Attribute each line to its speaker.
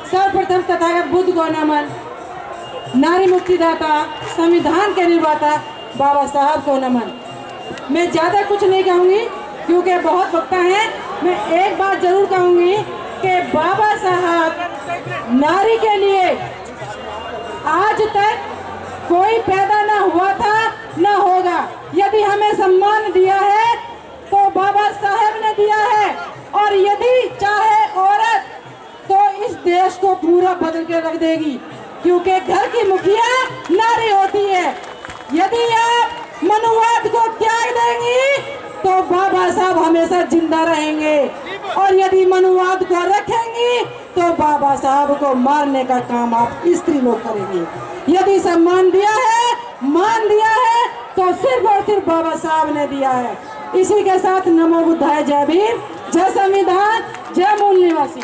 Speaker 1: सर्वप्रथम तथागत बुद्ध को नमन नारी मुक्तिदाता, संविधान के निर्माता बाबा साहब को नमन मैं ज़्यादा कुछ नहीं कहूँगी, क्योंकि बहुत वक्ता है। मैं एक बात ज़रूर कहूँगी कि बाबा साहब नारी के लिए आज तक कोई पैदा ना हुआ था, ना होगा। यदि हमें दिया है। और यदि चाहे औरत तो इस देश को पूरा बदल के रख देगी, क्योंकि घर की मुखिया नारी होती है। यदि आप मनुवाद को त्याग देंगी तो बाबा साहब हमेशा ज़िंदा रहेंगे। और यदि मनुवाद को रखेंगी तो बाबा साहब को मारने का काम आप स्त्री लोग करेंगे। यदि सम्मान दिया है, मान दिया है तो सिर्फ़ और सिर्फ़ बाबा साहब ने दिया है। इसी के साथ नमो बुद्धाय जय भीम जय संविधान जय मूल निवासी।